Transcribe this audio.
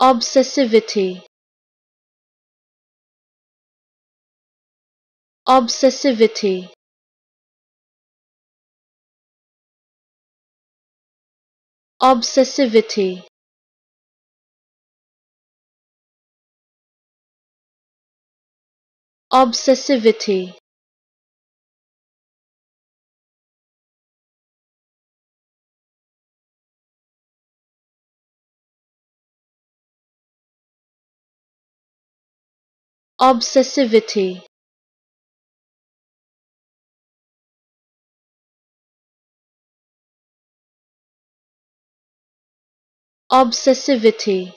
obsessivity. Obsessivity. Obsessivity. Obsessivity obsessivity. Obsessivity